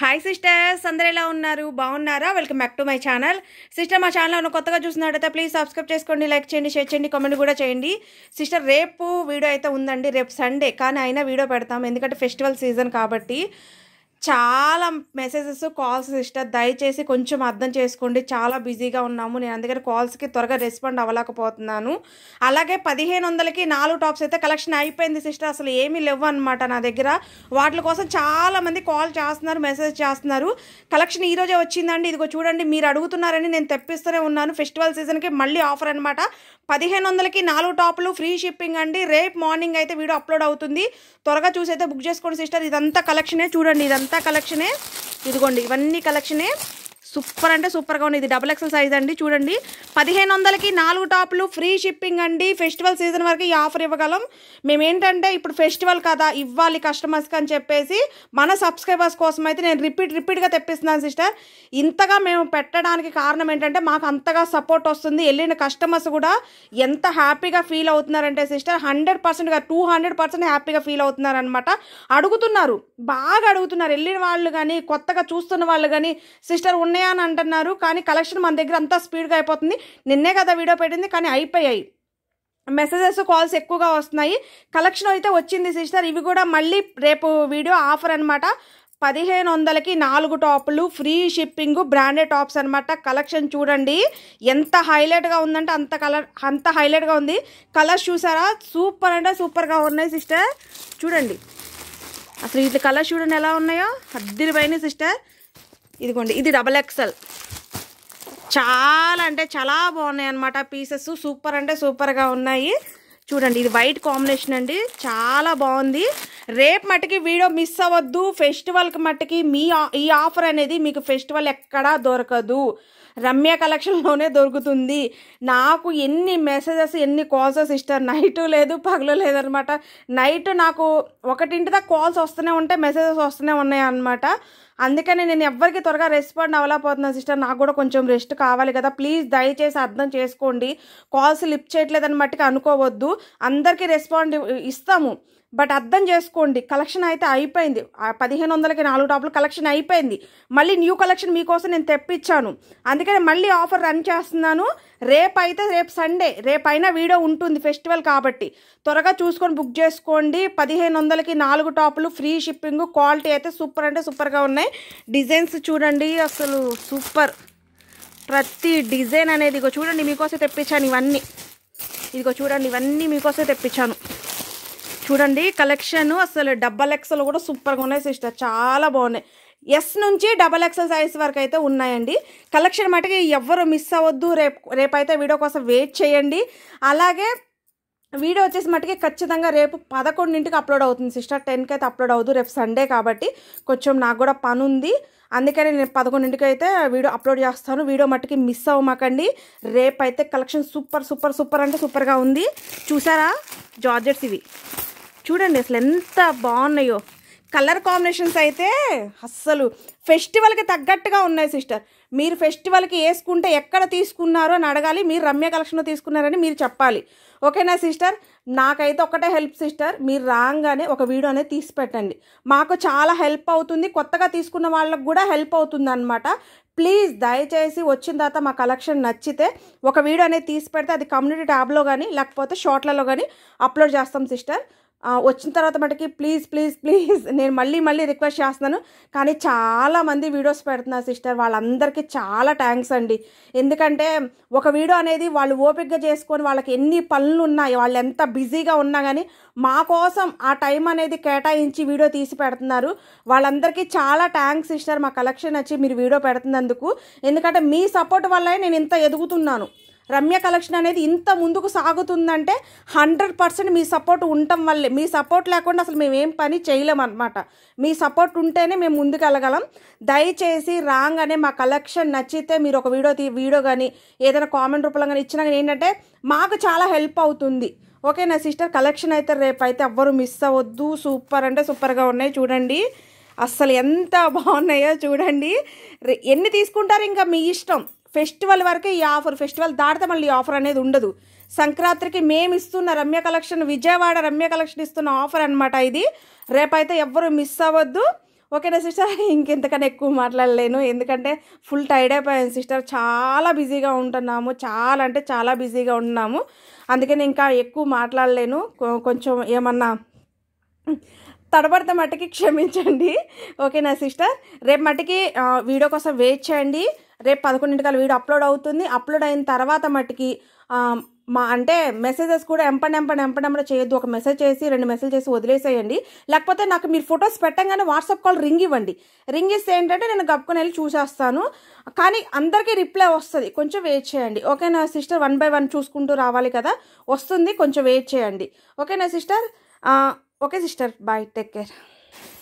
Hi sisters అందరు ఎలా ఉన్నారు? బాగున్నారా? Welcome back to my channel sister మా ఛానల్ ఉన్న కొత్తగా చూసినట్టయితే ప్లీజ్ సబ్స్క్రైబ్ చేసుకోండి లైక్ చేయండి షేర్ చేయండి కామెంట్ కూడా చేయండి. సిస్టర్ రేపు వీడియో అయితే ఉందండి. రేపు సండే కానీ అయినా వీడియో పెడతాం ఎందుకంటే ఫెస్టివల్ సీజన్ కాబట్టి. చాలా మెసేజెస్ కాల్స్ సిస్టర్. దయచేసి కొంచెం అర్థం చేసుకోండి. చాలా బిజీగా ఉన్నాము. నేను అందుకని కాల్స్కి త్వరగా రెస్పాండ్ అవ్వలేకపోతున్నాను. అలాగే పదిహేను వందలకి నాలుగు టాప్స్ అయితే కలెక్షన్ అయిపోయింది సిస్టర్. అసలు ఏమీ లేవు అనమాట నా దగ్గర. వాటి కోసం చాలామంది కాల్ చేస్తున్నారు మెసేజ్ చేస్తున్నారు. కలెక్షన్ ఈరోజే వచ్చిందండి. ఇదిగో చూడండి మీరు అడుగుతున్నారని నేను తెప్పిస్తూనే ఉన్నాను. ఫెస్టివల్ సీజన్కి మళ్ళీ ఆఫర్ అనమాట పదిహేను వందలకి నాలుగు టాపులు ఫ్రీ షిప్పింగ్ అండి. రేపు మార్నింగ్ అయితే వీడియో అప్లోడ్ అవుతుంది. త్వరగా చూసి అయితే బుక్ చేసుకోండి సిస్టర్ ఇదంతా కలెక్షనే చూడండి ఇదంతా కలెక్షనే. ఇదిగోండి ఇవన్నీ కలెక్షనే. సూపర్ అంటే సూపర్గా ఉంది. ఇది డబుల్ ఎక్సెల్ సైజ్ అండి. చూడండి. పదిహేను వందలకి నాలుగు టాపులు ఫ్రీ షిప్పింగ్ అండి. ఫెస్టివల్ సీజన్ వరకు ఈ ఆఫర్ ఇవ్వగలం. మేము ఏంటంటే ఇప్పుడు ఫెస్టివల్ కదా ఇవ్వాలి కస్టమర్స్కి అని చెప్పేసి మన సబ్స్క్రైబర్స్ కోసం అయితే నేను రిపీట్ రిపీట్గా తెప్పిస్తున్నాను సిస్టర్ ఇంతగా మేము పెట్టడానికి కారణం ఏంటంటే మాకు అంతగా సపోర్ట్ వస్తుంది. వెళ్ళిన కస్టమర్స్ కూడా ఎంత హ్యాపీగా ఫీల్ అవుతున్నారంటే సిస్టర్ హండ్రెడ్ పర్సెంట్గా టూ హండ్రెడ్ పర్సెంట్ హ్యాపీగా ఫీల్ అవుతున్నారనమాట అడుగుతున్నారు. బాగా అడుగుతున్నారు. వెళ్ళిన వాళ్ళు కానీ కొత్తగా చూస్తున్న వాళ్ళు కానీ సిస్టర్ ఉన్నాయా అని అంటున్నారు. కానీ కలెక్షన్ మన దగ్గర అంతా స్పీడ్గా అయిపోతుంది. నిన్నే కదా వీడియో పెట్టింది కానీ అయిపోయాయి. మెసేజెస్ కాల్స్ ఎక్కువగా వస్తున్నాయి. కలెక్షన్ అయితే వచ్చింది సిస్టర్. ఇవి కూడా మళ్ళీ రేపు వీడియో ఆఫర్ అనమాట పదిహేను వందలకి నాలుగు టాపులు ఫ్రీ షిప్పింగ్ బ్రాండెడ్ టాప్స్ అనమాట కలెక్షన్ చూడండి. ఎంత హైలైట్గా ఉందంటే అంత కలర్ అంత హైలైట్గా ఉంది. కలర్స్ చూసారా? సూపర్ అంటే సూపర్గా ఉన్నాయి సిస్టర్. చూడండి. అసలు ఇది కలర్స్ చూడండి ఎలా ఉన్నాయో. అద్దరిపోయినాయి సిస్టర్. ఇదిగోండి ఇది డబల్ ఎక్సెల్ చాలా అంటే చాలా బాగున్నాయి అనమాట పీసెస్ సూపర్ అంటే సూపర్గా ఉన్నాయి. చూడండి ఇది వైట్ కాంబినేషన్ అండి. చాలా బాగుంది. రేపు మట్టుకి వీడియో మిస్ అవ్వద్దు. ఫెస్టివల్కి మట్టుకి మీ ఆ- ఈ ఆఫర్ అనేది మీకు ఫెస్టివల్ ఎక్కడా దొరకదు. రమ్య కలెక్షన్లోనే దొరుకుతుంది. నాకు ఎన్ని మెసేజెస్ ఎన్ని కాల్స్ సిస్టర్ నైట్ లేదు పగలు లేదనమాట. నైట్ నాకు ఒకటింటి దాకా కాల్స్ వస్తూనే ఉంటాయి మెసేజెస్ వస్తూనే ఉన్నాయి అనమాట అందుకని నేను ఎవ్వరికి త్వరగా రెస్పాండ్ అవ్వలేకపోతున్నాను సిస్టర్. నాకు కూడా కొంచెం రెస్ట్ కావాలి కదా. ప్లీజ్ దయచేసి అర్థం చేసుకోండి. కాల్స్ లిఫ్ట్ చేయట్లేదని మట్టుకు అనుకోవద్దు. అందరికీ రెస్పాండ్ ఇస్తాము. బట్ అర్థం చేసుకోండి కలెక్షన్ అయితే అయిపోయింది. పదిహేను వందలకి నాలుగు టాపులు కలెక్షన్ అయిపోయింది. మళ్ళీ న్యూ కలెక్షన్ మీకోసం నేను తెప్పించాను. అందుకని మళ్ళీ ఆఫర్ రన్ చేస్తున్నాను. రేపు అయితే రేపు సండే రేపైనా వీడియో ఉంటుంది ఫెస్టివల్ కాబట్టి. త్వరగా చూసుకొని బుక్ చేసుకోండి. పదిహేను వందలకి నాలుగు టాపులు ఫ్రీ షిప్పింగ్. క్వాలిటీ అయితే సూపర్ అంటే సూపర్గా ఉన్నాయి. డిజైన్స్ చూడండి అసలు సూపర్. ప్రతి డిజైన్ అనేది ఇగో చూడండి మీకోసం తెప్పించాను ఇవన్నీ. ఇదిగో చూడండి ఇవన్నీ మీకోసం తెప్పించాను. చూడండి కలెక్షన్ అసలు డబల్ ఎక్సెల్ కూడా సూపర్గా ఉన్నాయి సిస్టర్. చాలా బాగున్నాయి. ఎస్ నుంచి డబల్ ఎక్సెల్ సైజ్ వరకు అయితే ఉన్నాయండి. కలెక్షన్ మటుకు ఎవ్వరు మిస్ అవ్వద్దు. రేపు రేపైతే వీడియో కోసం వెయిట్ చేయండి. అలాగే వీడియో వచ్చేసి మటుకి ఖచ్చితంగా రేపు పదకొండింటికి అప్లోడ్ అవుతుంది సిస్టర్. టెన్కి అయితే అప్లోడ్ అవుతుంది రేపు సండే కాబట్టి కొంచెం నాకు కూడా పని ఉంది. అందుకని నేను పదకొండింటికి అయితే వీడియో అప్లోడ్ చేస్తాను. వీడియో మట్టుకి మిస్ అవ్వమాకండి. రేపు అయితే కలెక్షన్ సూపర్ సూపర్ సూపర్ అంటే సూపర్గా ఉంది. చూసారా? జార్జెట్స్ ఇవి. చూడండి అసలు ఎంత బాగున్నాయో. కలర్ కాంబినేషన్స్ అయితే అస్సలు ఫెస్టివల్కి తగ్గట్టుగా ఉన్నాయి సిస్టర్. మీరు ఫెస్టివల్కి వేసుకుంటే ఎక్కడ తీసుకున్నారో అని అడగాలి మీరు రమ్య కలెక్షన్లో తీసుకున్నారని మీరు చెప్పాలి. ఓకేనా సిస్టర్? నాకైతే ఒకటే హెల్ప్ సిస్టర్ మీరు రాగానే ఒక వీడియో అనేది తీసి పెట్టండి. మాకు చాలా హెల్ప్ అవుతుంది కొత్తగా తీసుకున్న వాళ్ళకు కూడా హెల్ప్ అవుతుంది అనమాట ప్లీజ్ దయచేసి వచ్చిన తర్వాత మా కలెక్షన్ నచ్చితే ఒక వీడియో అనేది తీసి పెడితే అది కమ్యూనిటీ ట్యాబ్లో కానీ లేకపోతే షార్ట్లలో కానీ అప్లోడ్ చేస్తాం సిస్టర్. వచ్చిన తర్వాత మటుకి ప్లీజ్ ప్లీజ్ ప్లీజ్ నేను మళ్ళీ మళ్ళీ రిక్వెస్ట్ చేస్తున్నాను. కానీ చాలామంది వీడియోస్ పెడుతున్నారు సిస్టర్ వాళ్ళందరికీ చాలా థ్యాంక్స్ అండి. ఎందుకంటే ఒక వీడియో అనేది వాళ్ళు ఓపికగా చేసుకొని వాళ్ళకి ఎన్ని పనులు ఉన్నాయి వాళ్ళు ఎంత బిజీగా ఉన్నా కానీ మా కోసం ఆ టైం అనేది కేటాయించి వీడియో తీసి పెడుతున్నారు. వాళ్ళందరికీ చాలా థ్యాంక్స్ సిస్టర్ మా కలెక్షన్ వచ్చి మీరు వీడియో పెడుతున్నందుకు. ఎందుకంటే మీ సపోర్ట్ వల్లే నేను ఇంత ఎదుగుతున్నాను. రమ్య కలెక్షన్ అనేది ఇంత ముందుకు సాగుతుందంటే హండ్రెడ్ పర్సెంట్ మీ సపోర్ట్ ఉండటం వల్లే. మీ సపోర్ట్ లేకుండా అసలు మేము ఏం పని చేయలేం అనమాట మీ సపోర్ట్ ఉంటేనే మేము ముందుకు వెళ్ళగలం. దయచేసి రాగానే మా కలెక్షన్ నచ్చితే మీరు ఒక వీడియో తీ వీడియో కానీ ఏదైనా కామెంట్ రూపంలో కానీ ఇచ్చినా కానీ ఏంటంటే మాకు చాలా హెల్ప్ అవుతుంది. ఓకే నా సిస్టర్? కలెక్షన్ అయితే రేపు అయితే ఎవ్వరు మిస్ అవ్వద్దు. సూపర్ అంటే సూపర్గా ఉన్నాయి చూడండి. అస్సలు ఎంత బాగున్నాయో చూడండి. ఎన్ని తీసుకుంటారు ఇంకా మీ ఇష్టం? ఫెస్టివల్ వరకే ఈ ఆఫర్ ఫెస్టివల్ దాటితే మళ్ళీ ఈ ఆఫర్ అనేది ఉండదు. సంక్రాంతికి మేము ఇస్తున్న రమ్య కలెక్షన్ విజయవాడ రమ్య కలెక్షన్ ఇస్తున్న ఆఫర్ అనమాట ఇది. రేపైతే ఎవ్వరు మిస్ అవ్వద్దు. ఓకేనా సిస్టర్ ఇంకెంతకన్నా ఎక్కువ మాట్లాడలేను. ఎందుకంటే ఫుల్ టైర్డ్ అయిపోయాను సిస్టర్ చాలా బిజీగా ఉంటున్నాము. చాలా అంటే చాలా బిజీగా ఉన్నాము. అందుకని ఇంకా ఎక్కువ మాట్లాడలేను. కొ- కొంచెం ఏమన్నా తడబడితే మట్టుకి క్షమించండి. ఓకేనా సిస్టర్ రేపు మట్టుకి వీడియో కోసం వెయిట్ చేయండి. రేపు పదకొండింటికల్ వీడియో అప్లోడ్ అవుతుంది. అప్లోడ్ అయిన తర్వాత మట్టుకి మా అంటే మెసేజెస్ కూడా ఎంపన్ ఎంపన్ ఎంపన్ ఎంపడ చేయొద్దు. ఒక మెసేజ్ చేసి రెండు మెసేజ్ చేసి వదిలేసేయండి. లేకపోతే నాకు మీరు ఫొటోస్ పెట్టంగానే వాట్సాప్ కాల్ రింగ్ ఇవ్వండి. రింగ్ ఇస్తే ఏంటంటే నేను గప్పుకొని వెళ్ళి చూసేస్తాను. కానీ అందరికీ రిప్లై వస్తుంది. కొంచెం వెయిట్ చేయండి. ఓకేనా సిస్టర్? వన్ బై వన్ చూసుకుంటూ రావాలి కదా? వస్తుంది. కొంచెం వెయిట్ చేయండి. ఓకేనా sister? Okay sister. Bye. Take care.